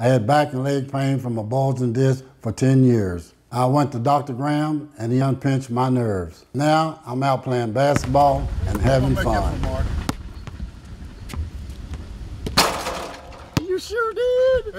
I had back and leg pain from a bulging disc for 10 years. I went to Dr. Graham and he unpinched my nerves. Now I'm out playing basketball and having fun. You sure did.